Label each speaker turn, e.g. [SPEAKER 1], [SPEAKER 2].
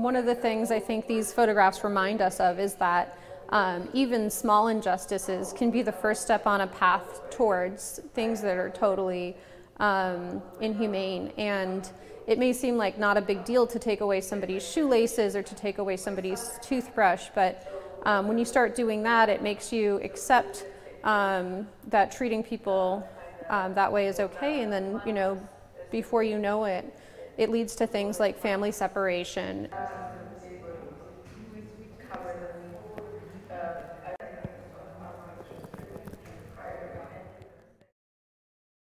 [SPEAKER 1] One of the things I think these photographs remind us of is that um, even small injustices can be the first step on a path towards things that are totally um, inhumane. And it may seem like not a big deal to take away somebody's shoelaces or to take away somebody's toothbrush, but um, when you start doing that, it makes you accept um, that treating people um, that way is okay. And then, you know, before you know it, it leads to things like family separation.